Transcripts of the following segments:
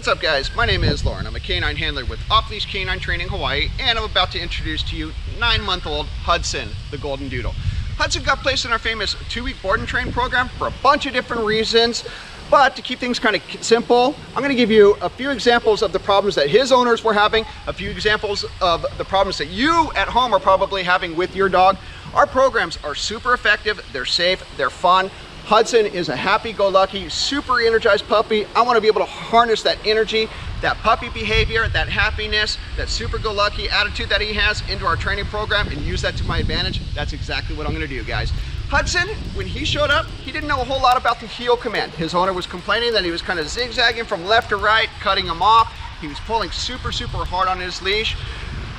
guys, my name is Lauren. I'm a canine handler with Off Leash K9 Training Hawaii, and I'm about to introduce to you nine-month-old Hudson, the Golden Doodle. Hudson got placed in our famous two-week board and train program for a bunch of different reasons. But to keep things kind of simple, I'm gonna give you a few examples of the problems that his owners were having, a few examples of the problems that you at home are probably having with your dog. Our programs are super effective, they're safe, they're fun. Hudson is a happy-go-lucky, super energized puppy. I wanna be able to harness that energy, that puppy behavior, that happiness, that super-go-lucky attitude that he has into our training program and use that to my advantage. That's exactly what I'm gonna do, guys. Hudson, when he showed up, he didn't know a whole lot about the heel command. His owner was complaining that he was kind of zigzagging from left to right, cutting him off. He was pulling super, super hard on his leash.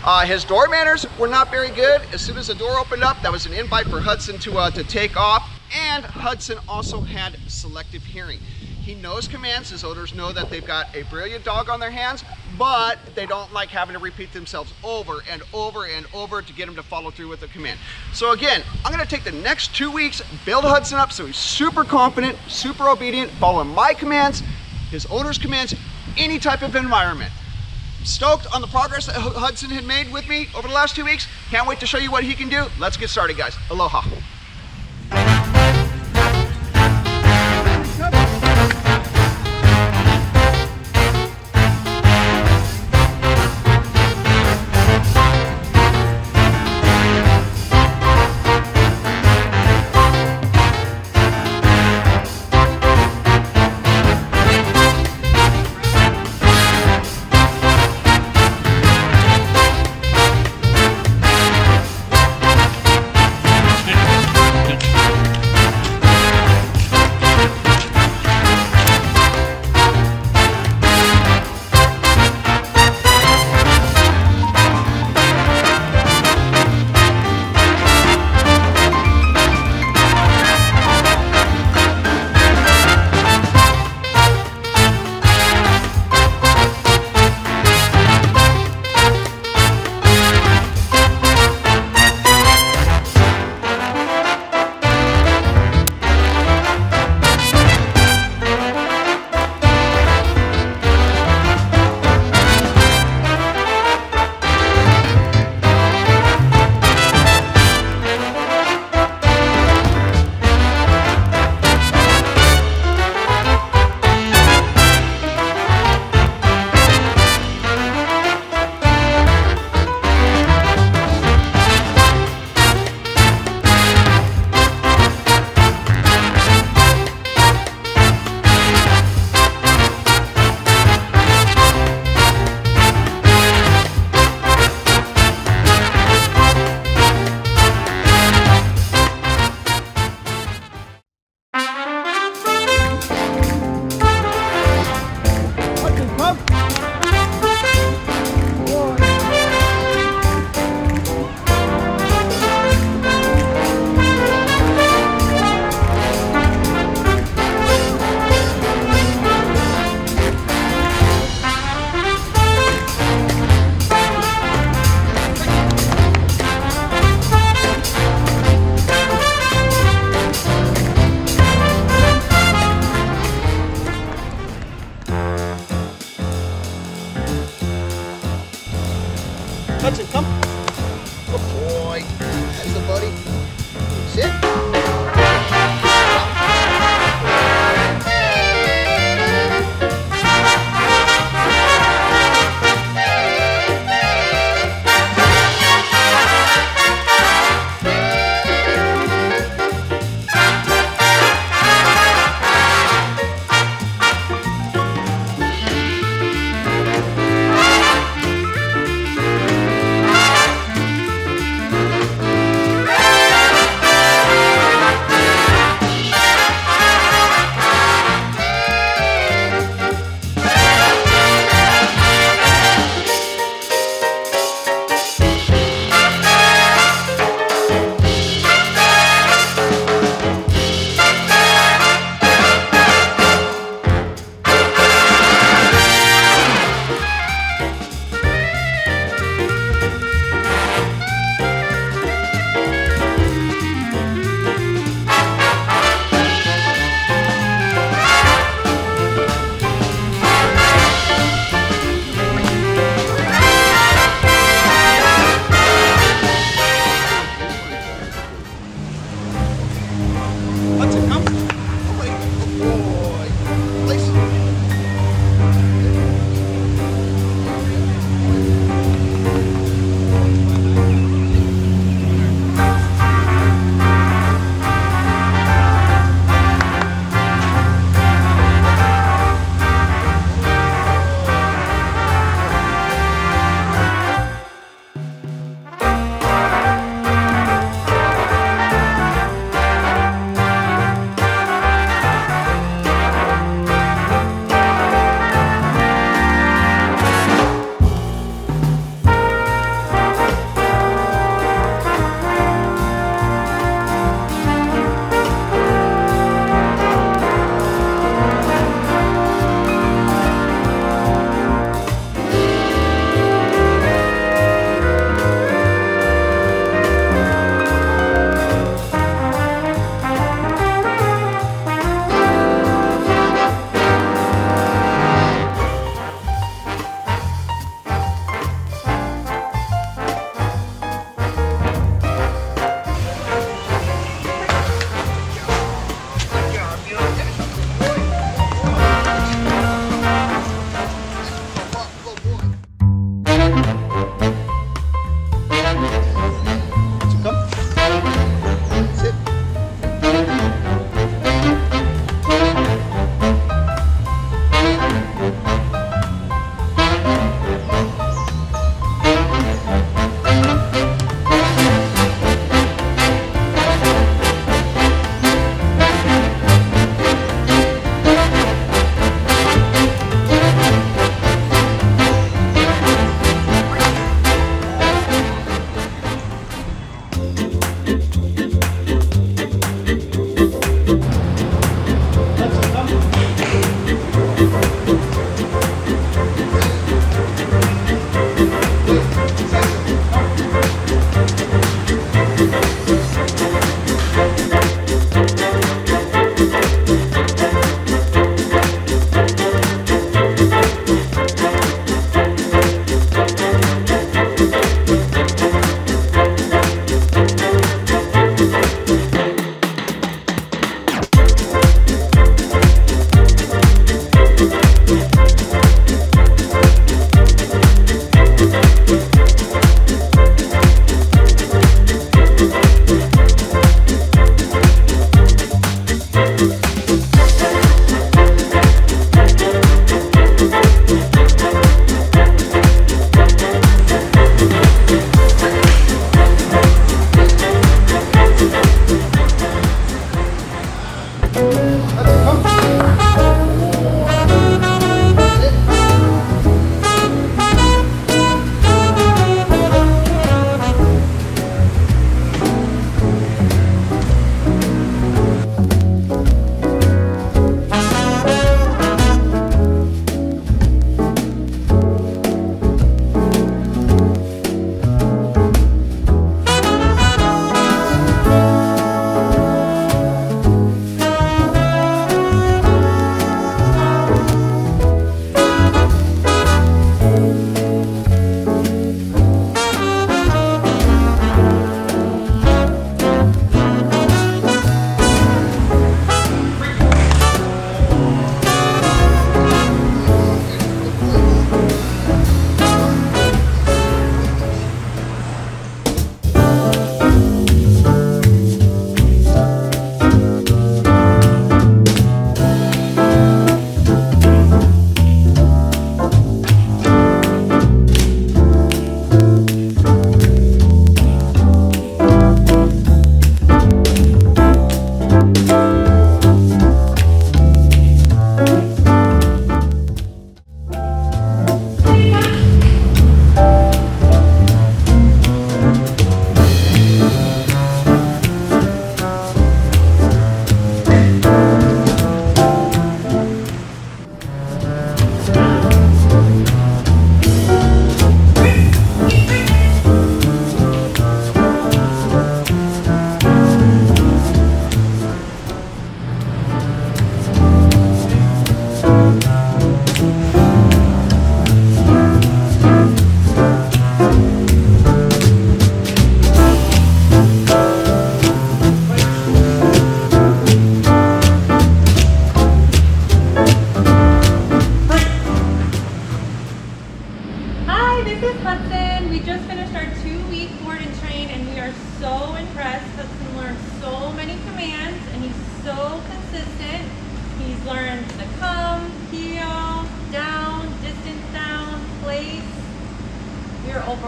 Uh, his door manners were not very good. As soon as the door opened up, that was an invite for Hudson to, uh, to take off. And Hudson also had selective hearing. He knows commands. His owners know that they've got a brilliant dog on their hands, but they don't like having to repeat themselves over and over and over to get him to follow through with the command. So again, I'm gonna take the next two weeks, build Hudson up so he's super confident, super obedient, following my commands, his owner's commands, any type of environment. Stoked on the progress that Hudson had made with me over the last two weeks. Can't wait to show you what he can do. Let's get started, guys. Aloha. Hudson, come. Good boy. That's the buddy.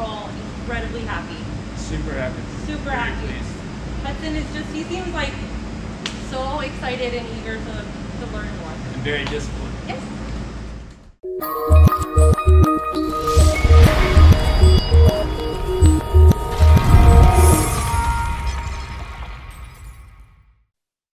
incredibly happy. Super happy. Super Very happy. Pleased. Hudson is just, he seems like so excited and eager to, to learn more. And very disciplined. Yes.